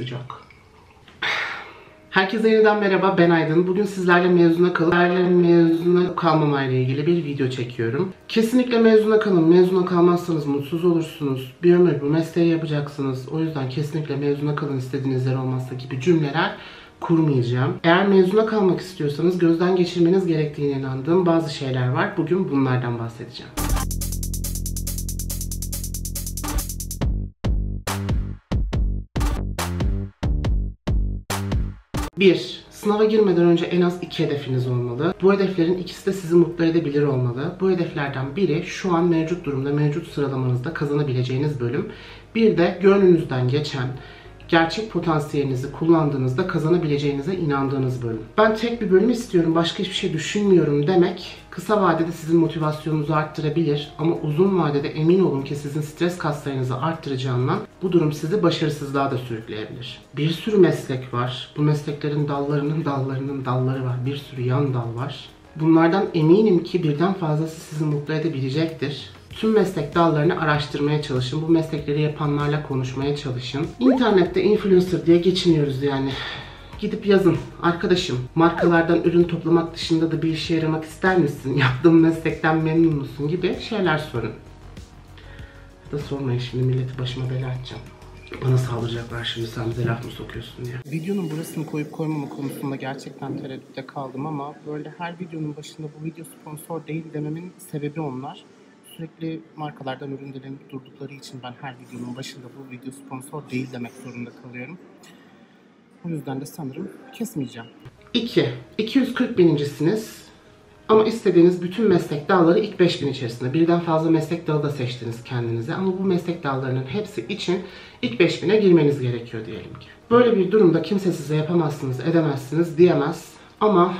sıcak. Herkese yeniden merhaba ben Aydın. Bugün sizlerle mezuna kalıp mezuna kalmamayla ilgili bir video çekiyorum. Kesinlikle mezuna kalın. Mezuna kalmazsanız mutsuz olursunuz. Bir ömür bu mesleği yapacaksınız. O yüzden kesinlikle mezuna kalın istediğiniz yer olmazsa gibi cümleler kurmayacağım. Eğer mezuna kalmak istiyorsanız gözden geçirmeniz gerektiğine inandığım bazı şeyler var. Bugün bunlardan bahsedeceğim. 1. Sınava girmeden önce en az iki hedefiniz olmalı. Bu hedeflerin ikisi de sizi mutlu edebilir olmalı. Bu hedeflerden biri şu an mevcut durumda, mevcut sıralamanızda kazanabileceğiniz bölüm. Bir de gönlünüzden geçen, gerçek potansiyelinizi kullandığınızda kazanabileceğinize inandığınız bölüm. Ben tek bir bölüm istiyorum, başka hiçbir şey düşünmüyorum demek kısa vadede sizin motivasyonunuzu arttırabilir ama uzun vadede emin olun ki sizin stres kaslarınızı arttıracağından bu durum sizi başarısızlığa da sürükleyebilir. Bir sürü meslek var. Bu mesleklerin dallarının dallarının dalları var. Bir sürü yan dal var. Bunlardan eminim ki birden fazlası sizi mutlu edebilecektir. Tüm meslek dallarını araştırmaya çalışın. Bu meslekleri yapanlarla konuşmaya çalışın. İnternette influencer diye geçiniyoruz yani. Gidip yazın. Arkadaşım markalardan ürün toplamak dışında da bir işe yaramak ister misin? Yaptığım meslekten memnun musun? gibi şeyler sorun. Da sormayın şimdi milleti başıma bela edeceğim. Bana saldıracaklar şimdi sen bize laf mı sokuyorsun diye. Videonun burasını koyup koymama konusunda gerçekten tereddütte kaldım ama böyle her videonun başında bu video sponsor değil dememin sebebi onlar sürekli markalardan ürün durdukları için ben her videonun başında bu video sponsor değil demek zorunda kalıyorum. O yüzden de sanırım kesmeyeceğim. 2. 240 binincisiniz. Ama istediğiniz bütün meslek dalları ilk 5000 içerisinde. Birden fazla meslek dalı da seçtiniz kendinize. Ama bu meslek dallarının hepsi için ilk 5000'e girmeniz gerekiyor diyelim ki. Böyle bir durumda kimse size yapamazsınız, edemezsiniz diyemez. Ama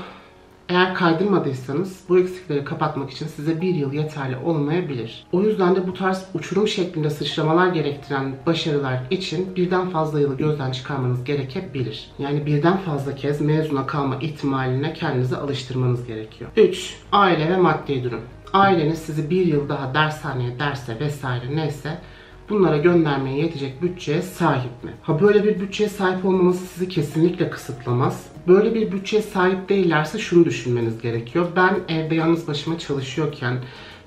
eğer kaydırmadıysanız bu eksikleri kapatmak için size bir yıl yeterli olmayabilir. O yüzden de bu tarz uçurum şeklinde sıçramalar gerektiren başarılar için birden fazla yılı gözden çıkarmanız gerekebilir. Yani birden fazla kez mezuna kalma ihtimaline kendinizi alıştırmanız gerekiyor. 3. Aile ve maddi durum. Aileniz sizi bir yıl daha dershaneye, derse vesaire neyse bunlara göndermeye yetecek bütçeye sahip mi? Ha böyle bir bütçeye sahip olmaması sizi kesinlikle kısıtlamaz. Böyle bir bütçeye sahip değillerse şunu düşünmeniz gerekiyor. Ben evde yalnız başıma çalışıyorken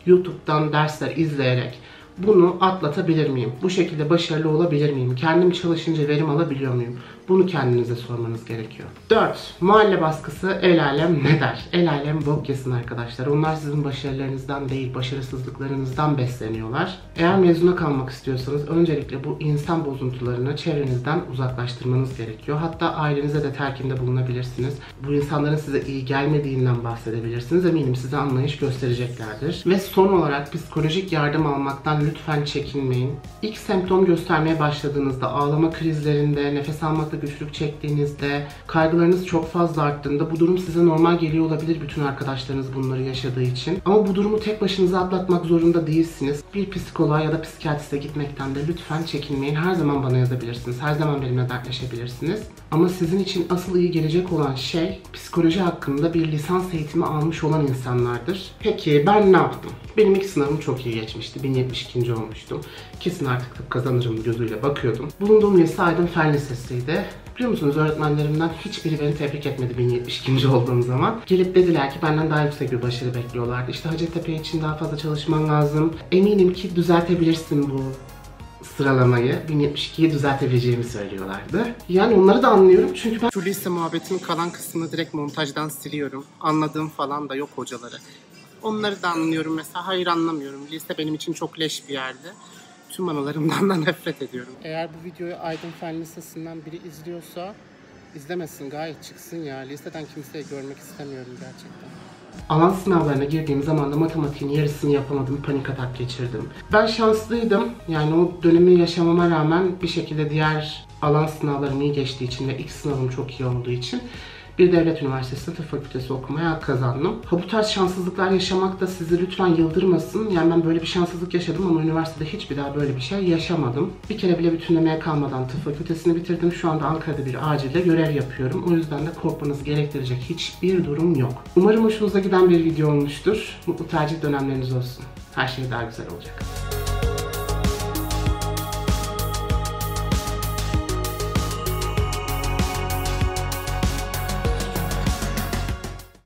YouTube'dan dersler izleyerek bunu atlatabilir miyim? Bu şekilde başarılı olabilir miyim? Kendim çalışınca verim alabiliyor muyum? Bunu kendinize sormanız gerekiyor. 4. Mahalle baskısı el alem ne der? El alem bok yesin arkadaşlar. Onlar sizin başarılarınızdan değil başarısızlıklarınızdan besleniyorlar. Eğer mezuna kalmak istiyorsanız öncelikle bu insan bozuntularını çevrenizden uzaklaştırmanız gerekiyor. Hatta ailenize de terkinde bulunabilirsiniz. Bu insanların size iyi gelmediğinden bahsedebilirsiniz. Eminim size anlayış göstereceklerdir. Ve son olarak psikolojik yardım almaktan lütfen çekinmeyin. İlk semptom göstermeye başladığınızda ağlama krizlerinde, nefes almakta güçlük çektiğinizde, kaygılarınız çok fazla arttığında bu durum size normal geliyor olabilir bütün arkadaşlarınız bunları yaşadığı için. Ama bu durumu tek başınıza atlatmak zorunda değilsiniz. Bir psikoloğa ya da psikiyatriste gitmekten de lütfen çekinmeyin. Her zaman bana yazabilirsiniz. Her zaman benimle dertleşebilirsiniz. Ama sizin için asıl iyi gelecek olan şey psikoloji hakkında bir lisans eğitimi almış olan insanlardır. Peki ben ne yaptım? Benim ilk sınavım çok iyi geçmişti. 1072. olmuştum. Kesin artık tıp kazanırım gözüyle bakıyordum. Bulunduğum lise Aydın Fen Lisesi'ydi. Biliyor musunuz öğretmenlerimden hiçbiri beni tebrik etmedi 1072. olduğum zaman. Gelip dediler ki benden daha yüksek bir başarı bekliyorlardı. İşte Hacettepe için daha fazla çalışman lazım. Eminim ki düzeltebilirsin bu sıralamayı 1072'yi düzeltebileceğimi söylüyorlardı. Yani onları da anlıyorum çünkü ben şu lise muhabbetinin kalan kısmını direkt montajdan siliyorum. Anladığım falan da yok hocaları. Onları da anlıyorum mesela. Hayır anlamıyorum. Lise benim için çok leş bir yerdi. Tüm anılarımdan da nefret ediyorum. Eğer bu videoyu Aydın Fen Lisesi'nden biri izliyorsa izlemesin gayet çıksın ya. Liseden kimseyi görmek istemiyorum gerçekten. Alan sınavlarına girdiğim zaman da matematiğin yarısını yapamadım, panik atak geçirdim. Ben şanslıydım. Yani o dönemi yaşamama rağmen bir şekilde diğer alan sınavlarım iyi geçtiği için ve ilk sınavım çok iyi olduğu için bir devlet üniversitesinde tıp fakültesi okumaya kazandım. Ha bu tarz şanssızlıklar yaşamak da sizi lütfen yıldırmasın. Yani ben böyle bir şanssızlık yaşadım ama üniversitede hiçbir daha böyle bir şey yaşamadım. Bir kere bile bütünlemeye kalmadan tıp fakültesini bitirdim. Şu anda Ankara'da bir acilde görev yapıyorum. O yüzden de korkmanız gerektirecek hiçbir durum yok. Umarım hoşunuza giden bir video olmuştur. Mutlu tercih dönemleriniz olsun. Her şey daha güzel olacak.